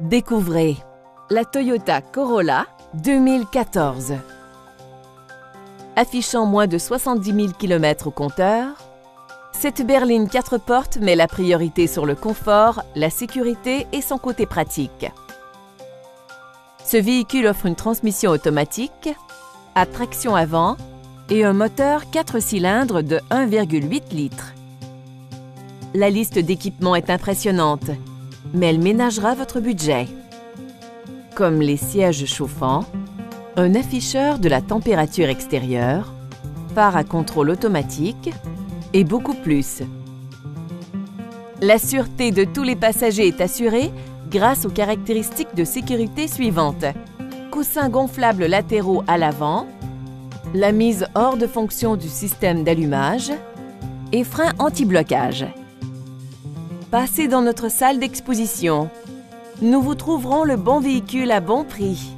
Découvrez la Toyota Corolla 2014. Affichant moins de 70 000 km au compteur, cette berline 4 portes met la priorité sur le confort, la sécurité et son côté pratique. Ce véhicule offre une transmission automatique, à traction avant et un moteur 4 cylindres de 1,8 litres. La liste d'équipements est impressionnante, mais elle ménagera votre budget. Comme les sièges chauffants, un afficheur de la température extérieure, phare à contrôle automatique et beaucoup plus. La sûreté de tous les passagers est assurée grâce aux caractéristiques de sécurité suivantes. Coussins gonflables latéraux à l'avant, la mise hors de fonction du système d'allumage et freins anti-blocage. Passez dans notre salle d'exposition. Nous vous trouverons le bon véhicule à bon prix.